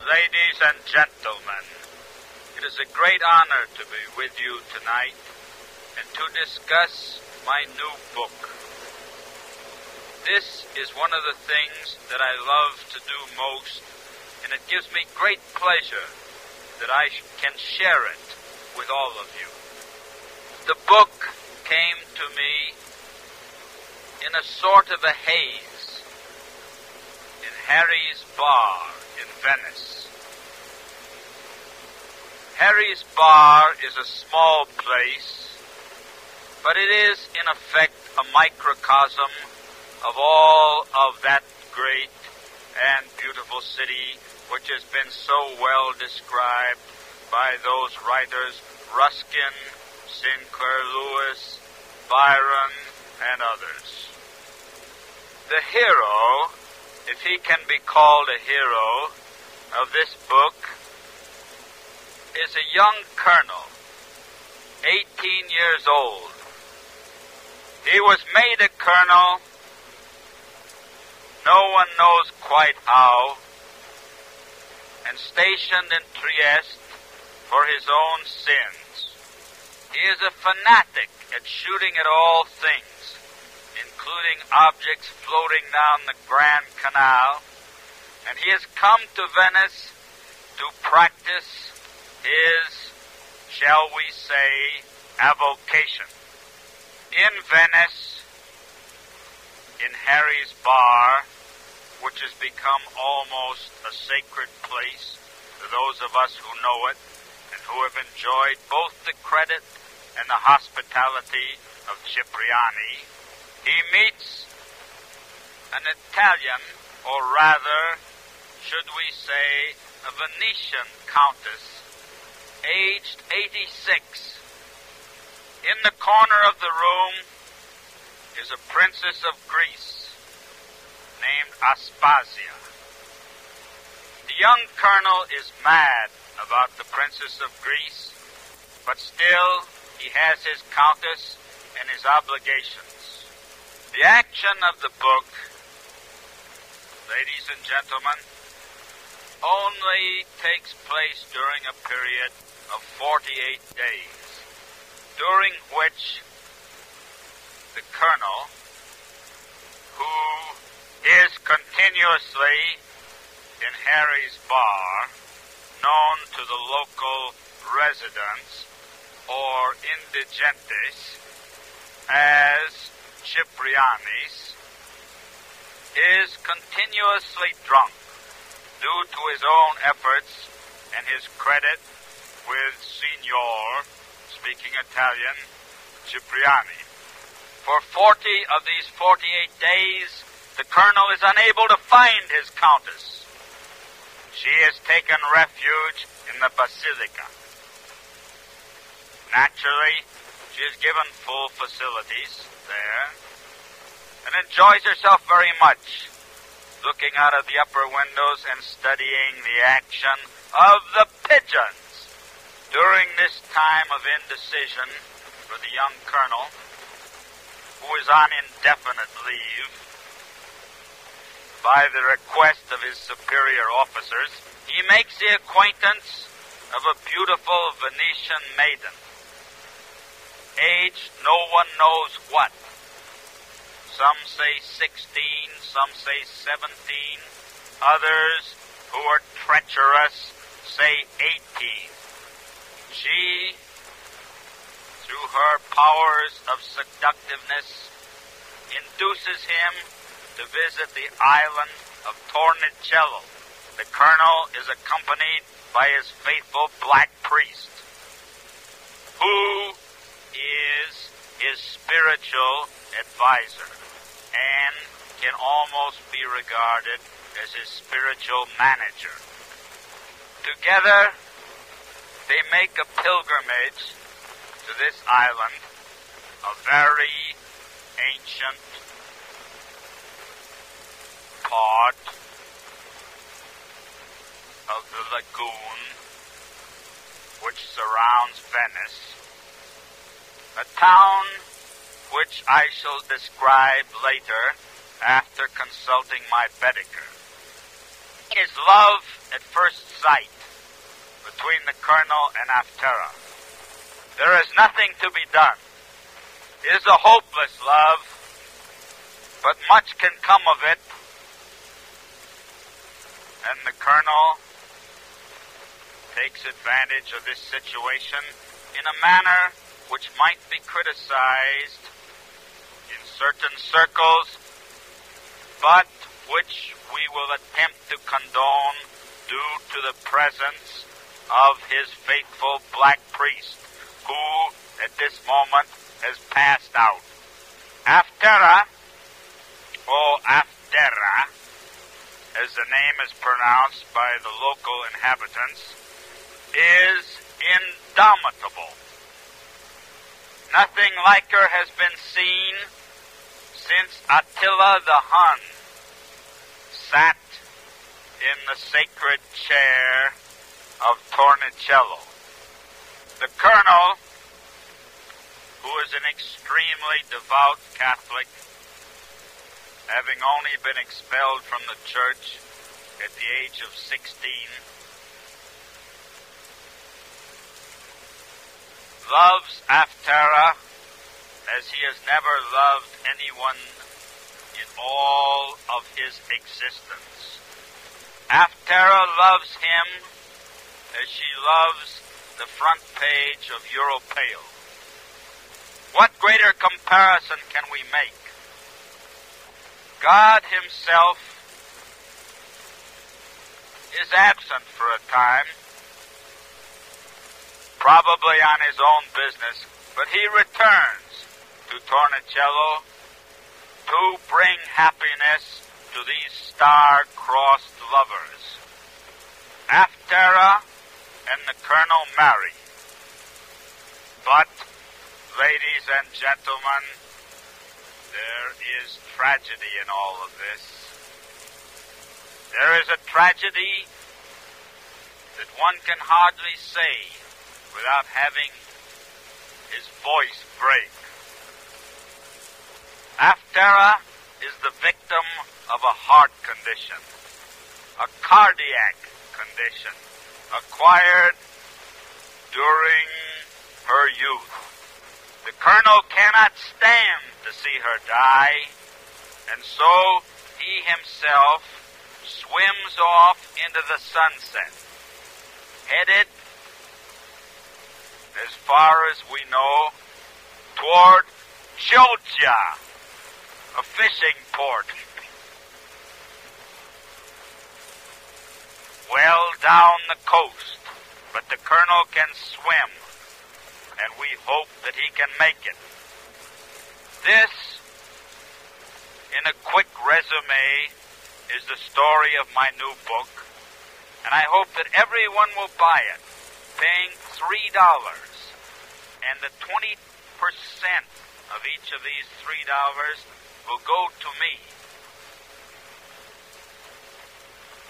Ladies and gentlemen, it is a great honor to be with you tonight and to discuss my new book. This is one of the things that I love to do most, and it gives me great pleasure that I can share it with all of you. The book came to me in a sort of a haze in Harry's Bar in Venice. Harry's Bar is a small place, but it is in effect a microcosm of all of that great and beautiful city which has been so well described by those writers Ruskin, Sinclair Lewis, Byron, and others. The hero if he can be called a hero of this book, is a young colonel, 18 years old. He was made a colonel, no one knows quite how, and stationed in Trieste for his own sins. He is a fanatic at shooting at all things including objects floating down the Grand Canal, and he has come to Venice to practice his, shall we say, avocation. In Venice, in Harry's Bar, which has become almost a sacred place to those of us who know it and who have enjoyed both the credit and the hospitality of Cipriani, he meets an Italian, or rather, should we say, a Venetian countess, aged 86. In the corner of the room is a princess of Greece named Aspasia. The young colonel is mad about the princess of Greece, but still he has his countess and his obligations. The action of the book, ladies and gentlemen, only takes place during a period of 48 days, during which the colonel, who is continuously in Harry's bar, known to the local residents or indigentes as Ciprianis is continuously drunk due to his own efforts and his credit with Signor, speaking Italian, Cipriani. For 40 of these 48 days, the colonel is unable to find his countess. She has taken refuge in the basilica. Naturally, is given full facilities there and enjoys herself very much, looking out of the upper windows and studying the action of the pigeons. During this time of indecision for the young colonel, who is on indefinite leave, by the request of his superior officers, he makes the acquaintance of a beautiful Venetian maiden age no one knows what. Some say 16, some say 17, others who are treacherous say 18. She, through her powers of seductiveness, induces him to visit the island of Tornicello. The colonel is accompanied by his faithful black priest, who is his spiritual advisor and can almost be regarded as his spiritual manager. Together, they make a pilgrimage to this island, a very ancient part of the lagoon which surrounds Venice a town which I shall describe later after consulting my Baedeker. His love at first sight between the colonel and Aftera. There is nothing to be done. It is a hopeless love, but much can come of it. And the colonel takes advantage of this situation in a manner which might be criticized in certain circles, but which we will attempt to condone due to the presence of his faithful black priest, who at this moment has passed out. Aftera, or Aftera, as the name is pronounced by the local inhabitants, is indomitable. Nothing like her has been seen since Attila the Hun sat in the sacred chair of Tornicello. The colonel, who is an extremely devout Catholic, having only been expelled from the church at the age of 16, loves Aftera as he has never loved anyone in all of his existence. Aftera loves him as she loves the front page of Europale. What greater comparison can we make? God himself is absent for a time probably on his own business, but he returns to Tornicello to bring happiness to these star-crossed lovers. Aftera and the colonel marry. But, ladies and gentlemen, there is tragedy in all of this. There is a tragedy that one can hardly say without having his voice break. Aftera is the victim of a heart condition, a cardiac condition acquired during her youth. The colonel cannot stand to see her die, and so he himself swims off into the sunset, headed as far as we know, toward Chioggia, a fishing port. well down the coast, but the colonel can swim, and we hope that he can make it. This, in a quick resume, is the story of my new book, and I hope that everyone will buy it paying $3. And the 20% of each of these $3 will go to me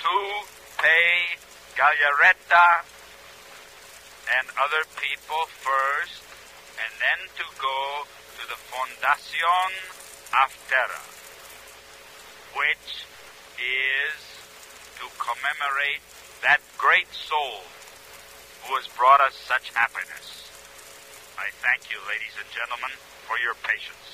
to pay Gagliaretta and other people first, and then to go to the Fondacion Aftera, which is to commemorate that great soul who has brought us such happiness. I thank you, ladies and gentlemen, for your patience.